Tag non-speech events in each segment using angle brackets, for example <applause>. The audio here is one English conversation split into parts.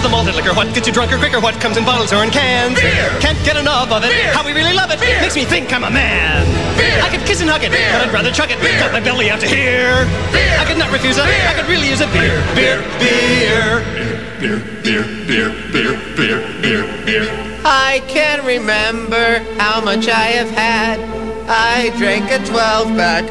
liquor. What gets you drunker quicker? What comes in bottles or in cans? Beer. Can't get enough of it. Beer. How we really love it. Beer. Makes me think I'm a man. Beer. I could kiss and hug it, Beer. but I'd rather chug it. Beer. Got my belly out to here. Beer. I could not refuse it. Beer. I could really use a beer. Beer, beer. Beer, beer, beer, beer, beer, beer, beer. I can remember how much I have had. I drank a 12 pack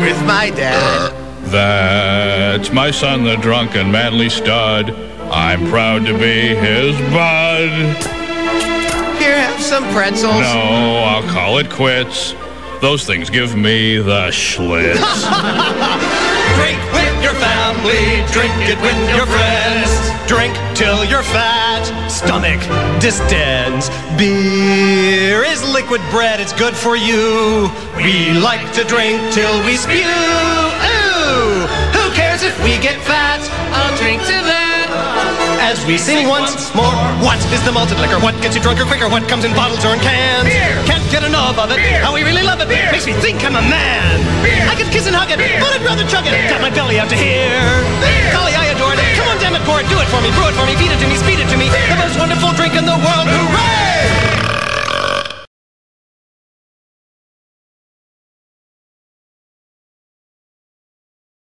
with my dad. That's my son, the drunken manly stud. I'm proud to be his bud. Here, have some pretzels. No, I'll call it quits. Those things give me the schlitz. <laughs> Drink with your family, drink it with your friends. Drink till you're fat, stomach distends. Beer is liquid bread, it's good for you. We like to drink till we spew. Who cares if we get fat? I'll drink to that. As we sing once more, what is the malted liquor? What gets you drunker quicker? What comes in bottles or in cans? Beer. Can't get enough of it. Beer. How we really love it. Beer. Makes me think I'm a man. Beer. I could kiss and hug it, Beer. but I'd rather chug it. Beer. Got my belly out to here. Beer. Golly, I adore it. Come on, damn it, pour it. Do it for me. Brew it for me. Feed it to me. Speed it to me. The most wonderful drink in the world. Who